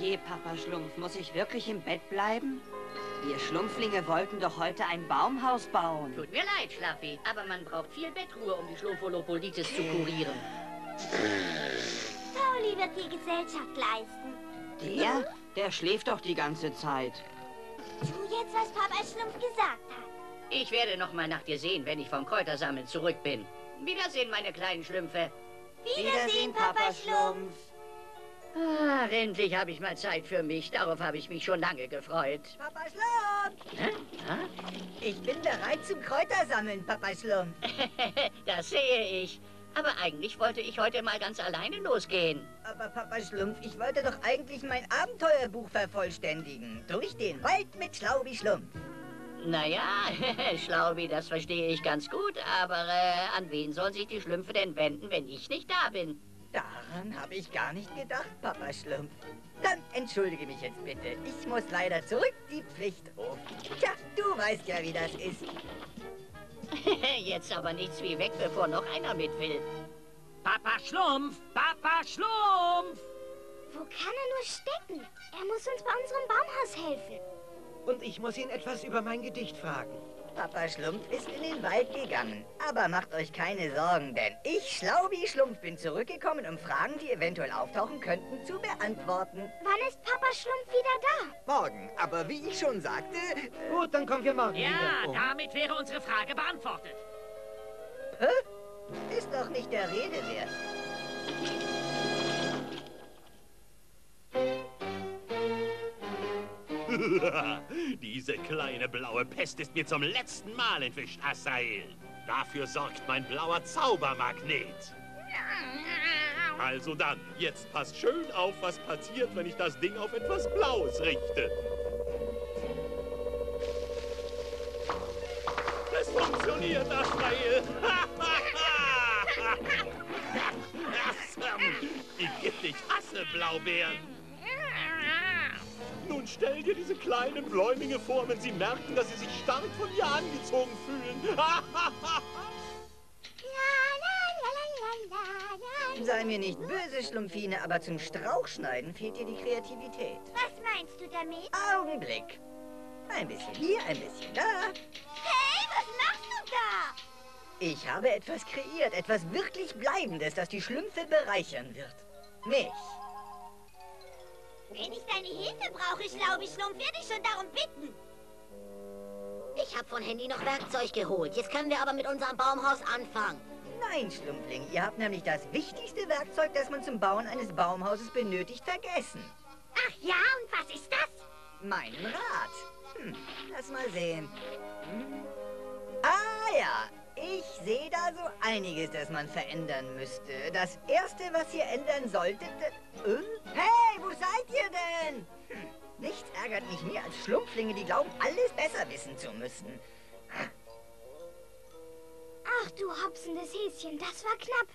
je, Papa Schlumpf, muss ich wirklich im Bett bleiben? Wir Schlumpflinge wollten doch heute ein Baumhaus bauen. Tut mir leid, Schlappi, aber man braucht viel Bettruhe, um die Schlumpfolopolitis zu kurieren. Pauli wird dir Gesellschaft leisten. Der? Der schläft doch die ganze Zeit. Tu jetzt, was Papa Schlumpf gesagt hat. Ich werde noch mal nach dir sehen, wenn ich vom Kräutersammeln zurück bin. Wiedersehen, meine kleinen Schlümpfe. Wiedersehen, Papa Schlumpf. Ah, endlich habe ich mal Zeit für mich. Darauf habe ich mich schon lange gefreut. Papa! Hä? Ah? Ich bin bereit zum Kräutersammeln, Papa Schlumpf. das sehe ich. Aber eigentlich wollte ich heute mal ganz alleine losgehen. Aber Papa Schlumpf, ich wollte doch eigentlich mein Abenteuerbuch vervollständigen. Durch den Wald mit Schlaubi Schlumpf. Naja, Schlaubi, das verstehe ich ganz gut. Aber äh, an wen sollen sich die Schlümpfe denn wenden, wenn ich nicht da bin? Daran habe ich gar nicht gedacht, Papa Schlumpf. Dann entschuldige mich jetzt bitte. Ich muss leider zurück die Pflicht rufen. Tja, du weißt ja, wie das ist. Jetzt aber nichts wie weg, bevor noch einer mit will. Papa Schlumpf! Papa Schlumpf! Wo kann er nur stecken? Er muss uns bei unserem Baumhaus helfen. Und ich muss ihn etwas über mein Gedicht fragen. Papa Schlumpf ist in den Wald gegangen. Aber macht euch keine Sorgen, denn ich, Schlaubi Schlumpf, bin zurückgekommen, um Fragen, die eventuell auftauchen könnten, zu beantworten. Wann ist Papa Schlumpf wieder da? Morgen, aber wie ich schon sagte... Gut, dann kommen wir morgen ja, wieder. Ja, damit wäre unsere Frage beantwortet. Hä? Ist doch nicht der Rede wert. Diese kleine blaue Pest ist mir zum letzten Mal entwischt, Asael. Dafür sorgt mein blauer Zaubermagnet. Also dann, jetzt passt schön auf, was passiert, wenn ich das Ding auf etwas Blaues richte. Es funktioniert, Asael. Igitt, ich hasse Blaubeeren. Stell dir diese kleinen Bläuminge vor, wenn sie merken, dass sie sich stark von dir angezogen fühlen. Sei mir nicht böse, Schlumpfine, aber zum Strauchschneiden fehlt dir die Kreativität. Was meinst du damit? Augenblick. Ein bisschen hier, ein bisschen da. Hey, was machst du da? Ich habe etwas kreiert, etwas wirklich Bleibendes, das die Schlümpfe bereichern wird. Mich. Wenn ich deine Hilfe brauche, Schlaubi Schlumpf, werde ich schon darum bitten. Ich habe von Handy noch Werkzeug geholt. Jetzt können wir aber mit unserem Baumhaus anfangen. Nein, Schlumpfling, ihr habt nämlich das wichtigste Werkzeug, das man zum Bauen eines Baumhauses benötigt, vergessen. Ach ja, und was ist das? Meinen Rat. Hm, lass mal sehen. Hm. Ah ja, ich sehe da so einiges, das man verändern müsste. Das Erste, was ihr ändern solltet... Äh, hey, wo seid ihr denn? Hm, nichts ärgert mich mehr als Schlumpflinge, die glauben, alles besser wissen zu müssen. Ach du hopsendes Häschen, das war knapp.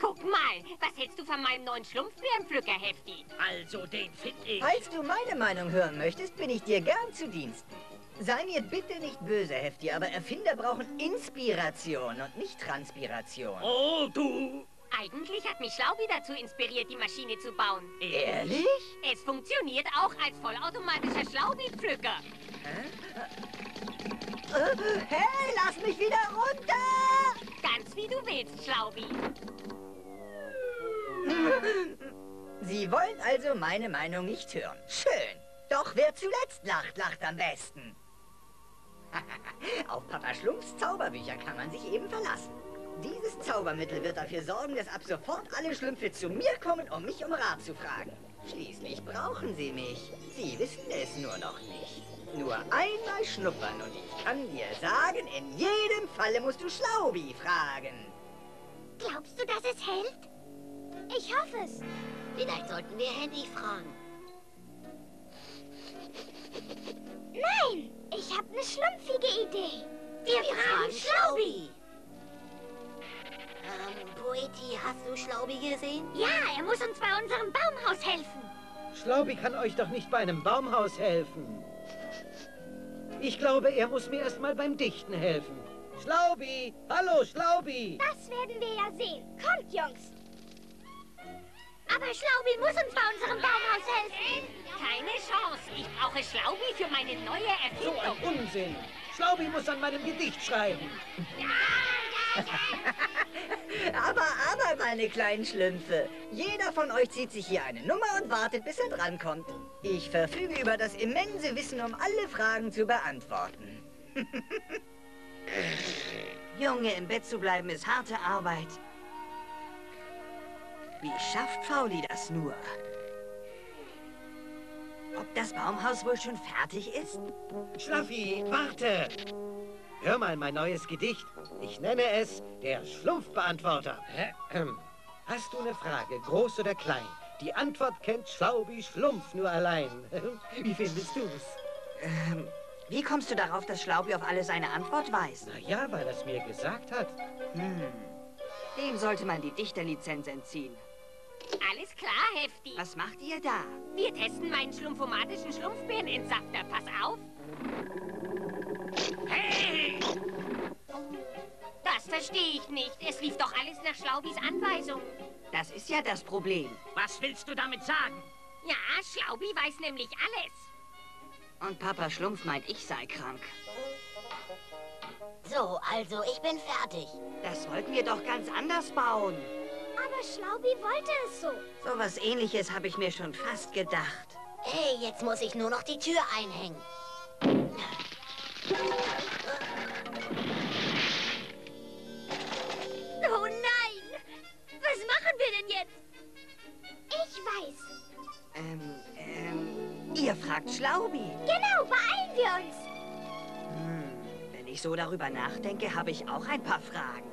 Guck mal, was hältst du von meinem neuen Schlumpfbeerenpflücker-Hefti? Also, den find ich. Falls du meine Meinung hören möchtest, bin ich dir gern zu Diensten. Sei mir bitte nicht böse, Hefti, aber Erfinder brauchen Inspiration und nicht Transpiration. Oh, du... Eigentlich hat mich Schlaubi dazu inspiriert, die Maschine zu bauen. Ehrlich? Es funktioniert auch als vollautomatischer Schlaubi-Pflücker. Äh, hey, lass mich wieder runter! Ganz wie du willst, Schlaubi. Sie wollen also meine Meinung nicht hören. Schön. Doch wer zuletzt lacht, lacht am besten. Auf Papa Schlumpfs Zauberbücher kann man sich eben verlassen. Dieses Zaubermittel wird dafür sorgen, dass ab sofort alle Schlümpfe zu mir kommen, um mich um Rat zu fragen. Schließlich brauchen sie mich. Sie wissen es nur noch nicht. Nur einmal schnuppern und ich kann dir sagen, in jedem Falle musst du Schlaubi fragen. Glaubst du, dass es hält? Ich hoffe es. Vielleicht sollten wir Handy fragen. Nein, ich habe eine schlumpfige Idee. Wir, Wir fragen fragen Schlaubi. Ähm, Poeti, hast du Schlaubi gesehen? Ja, er muss uns bei unserem Baumhaus helfen. Schlaubi kann euch doch nicht bei einem Baumhaus helfen. Ich glaube, er muss mir erst mal beim Dichten helfen. Schlaubi! Hallo, Schlaubi! Das werden wir ja sehen. Kommt, Jungs. Aber Schlaubi muss uns bei unserem Baumhaus helfen. Keine Chance. Ich brauche Schlaubi für meine neue So Erfindung. ein Unsinn. Schlaubi muss an meinem Gedicht schreiben. Aber, aber, meine kleinen Schlümpfe. Jeder von euch zieht sich hier eine Nummer und wartet, bis er drankommt. Ich verfüge über das immense Wissen, um alle Fragen zu beantworten. Junge, im Bett zu bleiben ist harte Arbeit. Wie schafft Fauli das nur? Ob das Baumhaus wohl schon fertig ist? Schlaffi, warte! Hör mal mein neues Gedicht. Ich nenne es der Schlumpfbeantworter. Hast du eine Frage, groß oder klein? Die Antwort kennt Schlaubi Schlumpf nur allein. Wie findest du's? Ähm, wie kommst du darauf, dass Schlaubi auf alles eine Antwort weiß? Na ja, weil er's mir gesagt hat. Hm. Dem sollte man die Dichterlizenz entziehen. Alles klar, Hefti. Was macht ihr da? Wir testen meinen schlumpfomatischen Schlumpfbeerenentsafter. Pass auf. Das verstehe ich nicht. Es lief doch alles nach Schlaubis Anweisung. Das ist ja das Problem. Was willst du damit sagen? Ja, Schlaubi weiß nämlich alles. Und Papa Schlumpf meint, ich sei krank. So, also ich bin fertig. Das wollten wir doch ganz anders bauen. Aber Schlaubi wollte es so. So was ähnliches habe ich mir schon fast gedacht. Hey, jetzt muss ich nur noch die Tür einhängen. Schlaubi. Genau, beeilen wir uns. Hm, wenn ich so darüber nachdenke, habe ich auch ein paar Fragen.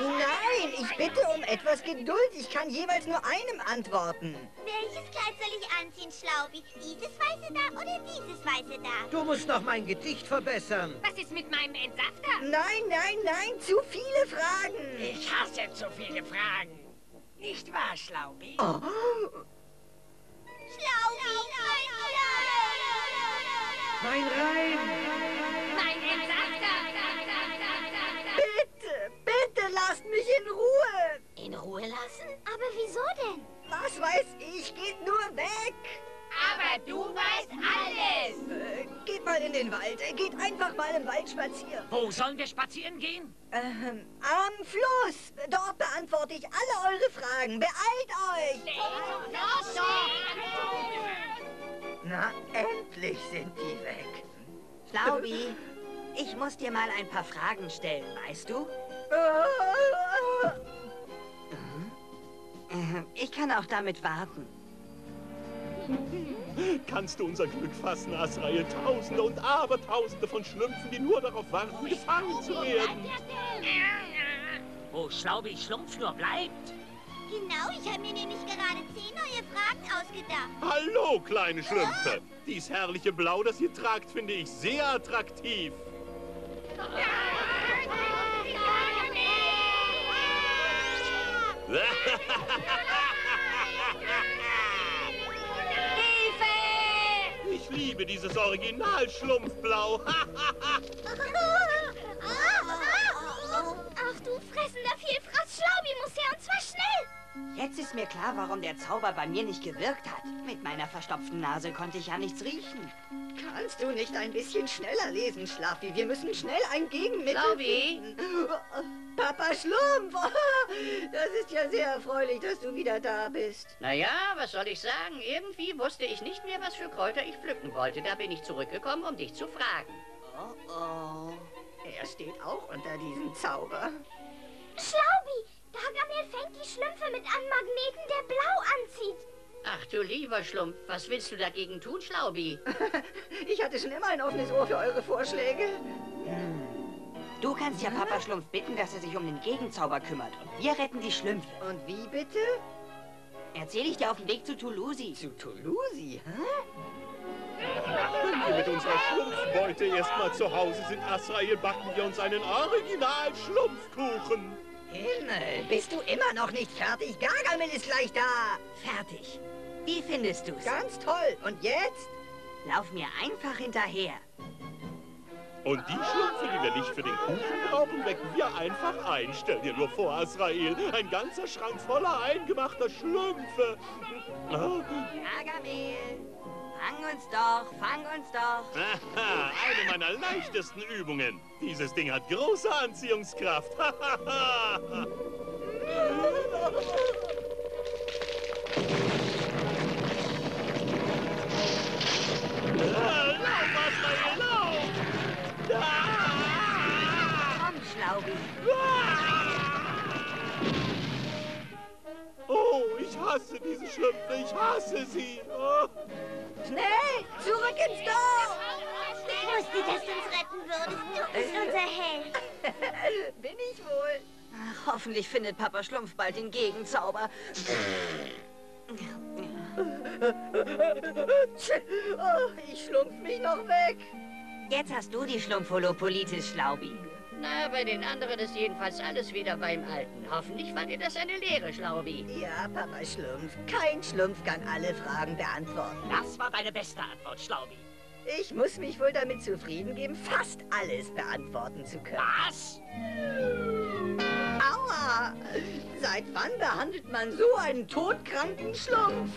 Nein, ich bitte um etwas Geduld. Ich kann jeweils nur einem antworten. Welches Kleid soll ich anziehen, Schlaubi? Dieses weiße da oder dieses weiße da? Du musst noch mein Gedicht verbessern. Was ist mit meinem Entsafter? Nein, nein, nein, zu viele Fragen. Ich hasse zu viele Fragen. Nicht wahr, Schlaubi? Oh, Mein Reim! Mein Entsafter! bitte, bitte lasst mich in Ruhe. In Ruhe lassen? Aber wieso denn? Was weiß ich, geht nur weg. Aber du weißt alles! Äh, geht mal in den Wald. Äh, Geht einfach mal im Wald spazieren. Wo sollen wir spazieren gehen? Ähm, am Fluss. Dort beantworte ich alle eure Fragen. Beeilt euch. Na, endlich sind die weg. Schlaubi, ich muss dir mal ein paar Fragen stellen, weißt du? Äh, Ich kann auch damit warten. Kannst du unser Glück fassen, Asrael? Tausende und Abertausende von Schlümpfen, die nur darauf warten, gefangen zu werden. Wo Schlaubi Schlumpf nur bleibt? Genau, ich habe mir nämlich gerade zehn neue Fragen ausgedacht. Hallo, kleine Schlümpfe. Dies herrliche Blau, das ihr tragt, finde ich sehr attraktiv. Hilfe! Ich liebe dieses Original-Schlumpfblau. Ach du fressender Vielfraß, Schlaubi muss her und zwar schnell. Jetzt ist mir klar, warum der Zauber bei mir nicht gewirkt hat. Mit meiner verstopften Nase konnte ich ja nichts riechen. Kannst du nicht ein bisschen schneller lesen, Schlaffi? Wir müssen schnell ein Gegenmittel Schlaubi? finden. Papa Schlumpf, das ist ja sehr erfreulich, dass du wieder da bist. Naja, was soll ich sagen? Irgendwie wusste ich nicht mehr, was für Kräuter ich pflücken wollte. Da bin ich zurückgekommen, um dich zu fragen. Oh oh. Er steht auch unter diesem Zauber. Schlaubi, Gargamel fängt die Schlümpfe mit einem Magneten, der blau anzieht. Ach du lieber Schlumpf, was willst du dagegen tun, Schlaubi? Ich hatte schon immer ein offenes Ohr für eure Vorschläge. Du kannst ja Papa Schlumpf bitten, dass er sich um den Gegenzauber kümmert. Und wir retten die Schlümpfe. Und wie bitte? Erzähl ich dir auf dem Weg zu Toulouse. Zu Toulouse, hä? Wenn wir mit unserer Schlumpfbeute erstmal zu Hause sind, Asrael, backen wir uns einen Original-Schlumpfkuchen. Himmel, bist du immer noch nicht fertig? Gargamel ist gleich da. Fertig. Wie findest du's? Ganz toll. Und jetzt? Lauf mir einfach hinterher. Und die Schlümpfe, die wir nicht für den Kuchen brauchen, wecken wir einfach ein. Stell dir nur vor, Azrael, ein ganzer Schrank voller eingemachter Schlümpfe. Ah, Gargamel, fang uns doch, fang uns doch. Aha, eine meiner leichtesten Übungen. Dieses Ding hat große Anziehungskraft. Wusste, dass du uns retten würdest. Du bist unser Held. Bin ich wohl. Ach, hoffentlich findet Papa Schlumpf bald den Gegenzauber. Oh, ich schlumpf mich noch weg. Jetzt hast du die Schlumpfholopolitis, Schlaubi. Na, bei den anderen ist jedenfalls alles wieder beim Alten. Hoffentlich war dir das eine Lehre, Schlaubi. Ja, Papa Schlumpf. Kein Schlumpf kann alle Fragen beantworten. Das war deine beste Antwort, Schlaubi. Ich muss mich wohl damit zufrieden geben, fast alles beantworten zu können. Was? Aua! Seit wann behandelt man so einen todkranken Schlumpf?